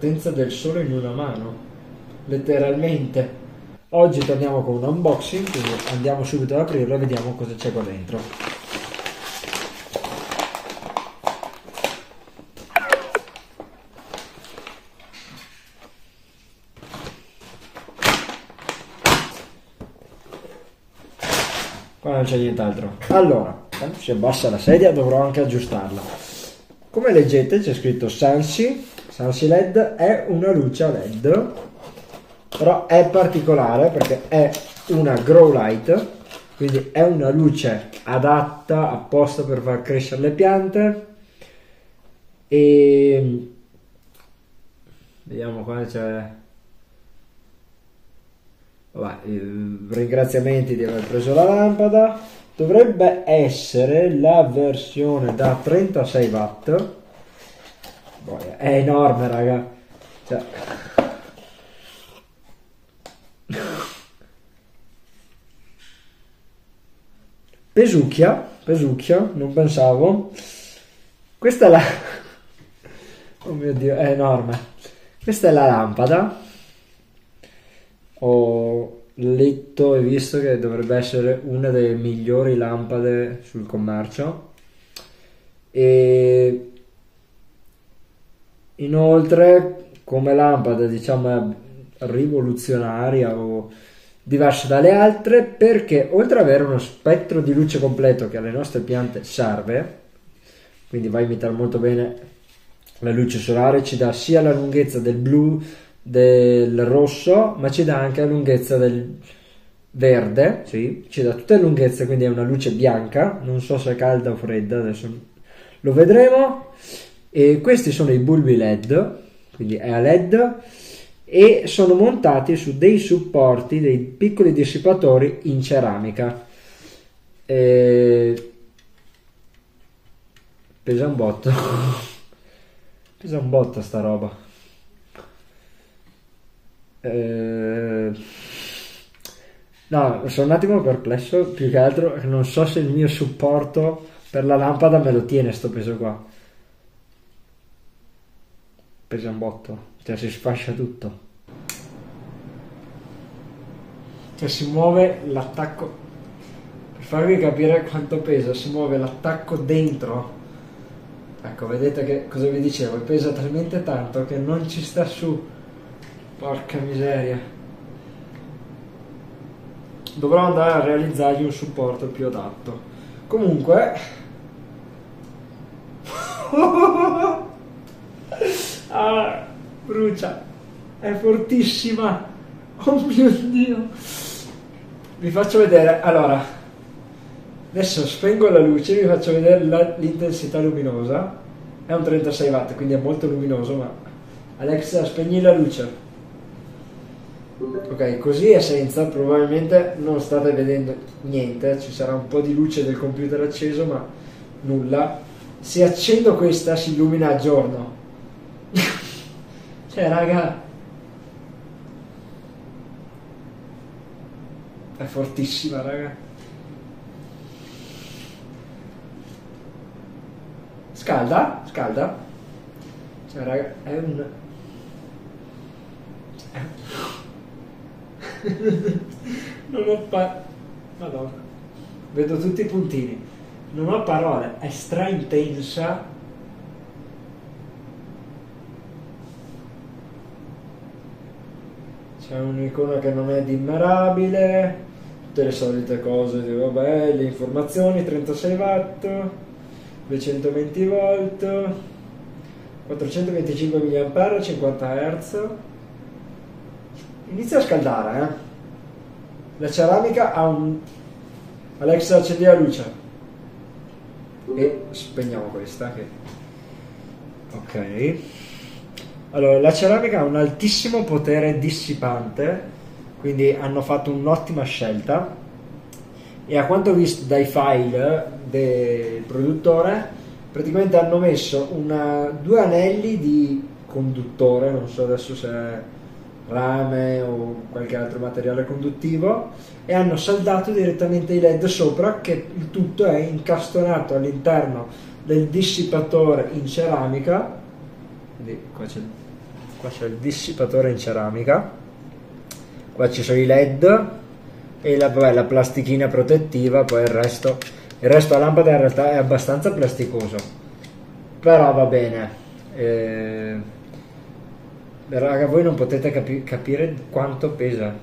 potenza del sole in una mano, letteralmente. Oggi torniamo con un unboxing, quindi andiamo subito ad aprirlo e vediamo cosa c'è qua dentro. Qua non c'è nient'altro. Allora, quando si abbassa la sedia dovrò anche aggiustarla. Come leggete c'è scritto Sansi, Sansi LED è una luce LED, però è particolare perché è una grow light, quindi è una luce adatta apposta per far crescere le piante e vediamo qua c'è Vabbè, ringraziamenti di aver preso la lampada. Dovrebbe essere la versione da 36 watt. È enorme, raga. Cioè... Pesucchia, pesucchia, non pensavo. Questa è la... Oh mio Dio, è enorme. Questa è la lampada ho letto e visto che dovrebbe essere una delle migliori lampade sul commercio e inoltre come lampada diciamo rivoluzionaria o diversa dalle altre perché oltre ad avere uno spettro di luce completo che alle nostre piante serve quindi va a imitare molto bene la luce solare ci dà sia la lunghezza del blu del rosso, ma ci dà anche la lunghezza del verde, sì, ci dà tutte le lunghezze, quindi è una luce bianca, non so se è calda o fredda, adesso lo vedremo. E questi sono i bulbi LED, quindi è a LED e sono montati su dei supporti, dei piccoli dissipatori in ceramica. E... Pesa un botto. Pesa un botto sta roba. Eh, no, sono un attimo perplesso, più che altro non so se il mio supporto per la lampada me lo tiene sto peso qua. Pesa un botto, cioè si sfascia tutto. Cioè si muove l'attacco, per farvi capire quanto pesa, si muove l'attacco dentro. Ecco, vedete che cosa vi dicevo, pesa talmente tanto che non ci sta su Porca miseria. Dovrò andare a realizzargli un supporto più adatto. Comunque... ah, brucia. È fortissima. Oh mio Dio. Vi faccio vedere. Allora, adesso spengo la luce, vi faccio vedere l'intensità luminosa. È un 36 watt, quindi è molto luminoso, ma Alexa, spegni la luce. Ok, così è senza, probabilmente non state vedendo niente, ci sarà un po' di luce del computer acceso, ma nulla. Se accendo questa si illumina a giorno. Cioè, raga, è fortissima, raga. Scalda? Scalda? Cioè, raga, è un... non ho pa... Madonna. Vedo tutti i puntini. Non ho parole, è stra intensa. C'è un'icona che non è dimmerabile. Tutte le solite cose, vabbè, le informazioni, 36 watt, 220 volt, 425 mAh, 50 Hz. Inizia a scaldare, eh. La ceramica ha un... Alexa accendi la luce. E spegniamo questa che... Ok. Allora, la ceramica ha un altissimo potere dissipante, quindi hanno fatto un'ottima scelta. E a quanto visto dai file del produttore, praticamente hanno messo una, due anelli di conduttore, non so adesso se è rame o qualche altro materiale conduttivo e hanno saldato direttamente i led sopra che il tutto è incastonato all'interno del dissipatore in ceramica quindi qua c'è qua c'è il dissipatore in ceramica. Qua ci sono i led e la, vabbè, la plastichina protettiva poi il resto il resto della lampada in realtà è abbastanza plasticoso. Però va bene. Eh, raga voi non potete capi- capire quanto pesa.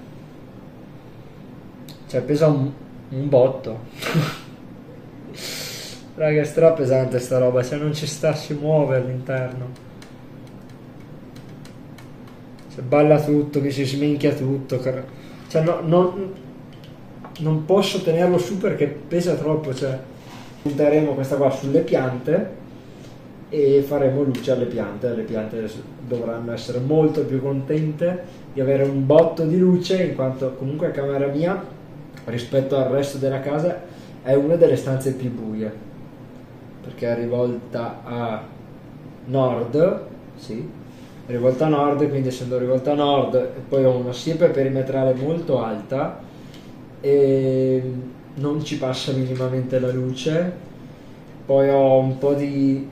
Cioè pesa un, un botto. Raga è stra pesante sta roba cioè non ci sta si muove all'interno balla tutto mi si sminchia tutto cioè no, non, non posso tenerlo su perché pesa troppo cioè. Punteremo questa qua sulle piante e faremo luce alle piante. Le piante dovranno essere molto più contente di avere un botto di luce, in quanto comunque camera mia, rispetto al resto della casa, è una delle stanze più buie, perché è rivolta a nord, sì, rivolta nord, quindi essendo rivolta nord, e poi ho una siepe perimetrale molto alta e non ci passa minimamente la luce, poi ho un po' di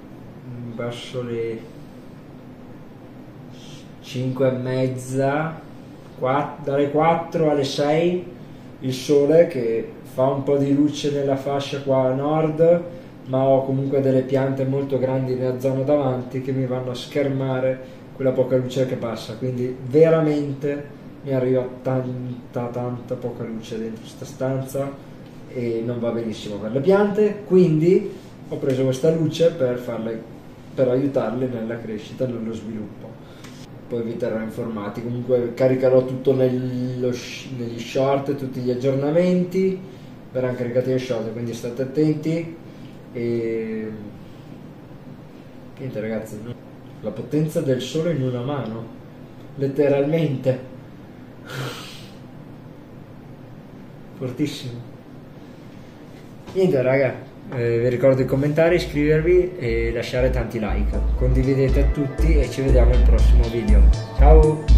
verso le 5 e mezza, 4, dalle 4 alle 6 il sole che fa un po' di luce nella fascia qua a nord, ma ho comunque delle piante molto grandi nella zona davanti che mi vanno a schermare quella poca luce che passa, quindi veramente mi arriva tanta tanta poca luce dentro questa stanza e non va benissimo per le piante, quindi ho preso questa luce per farle per aiutarle nella crescita nello sviluppo. Poi vi terrò informati, comunque caricherò tutto nello, negli short, tutti gli aggiornamenti, verranno caricati gli short, quindi state attenti e niente ragazzi, la potenza del sole in una mano, letteralmente. Fortissimo. Niente raga, eh, vi ricordo di commentare, iscrivervi e lasciare tanti like. Condividete a tutti e ci vediamo al prossimo video. Ciao!